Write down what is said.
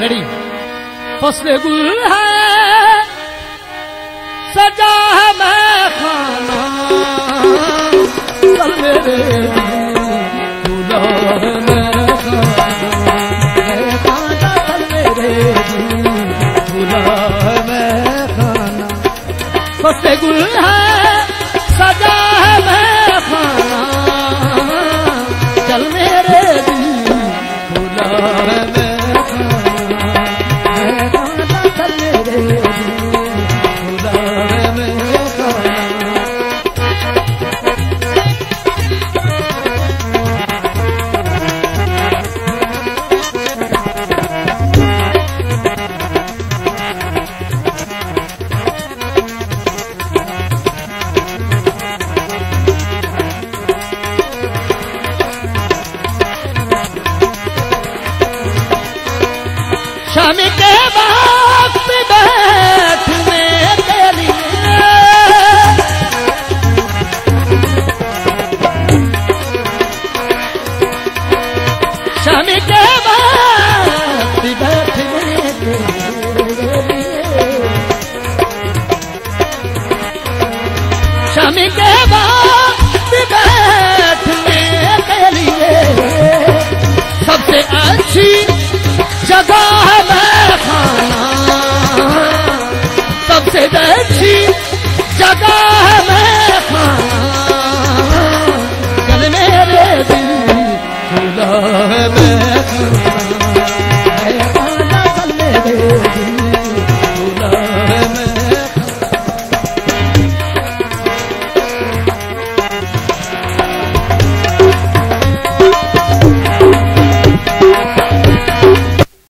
ready फ़सल गुल है, सजा है मैं खाना मेरे फ़सल गुल है, सजा है मैं खाना चल मेरे दूल्हा है शाम के वक्त बैठने के लिए शाम के वक्त बैठने के लिए शाम के वक्त बैठने चल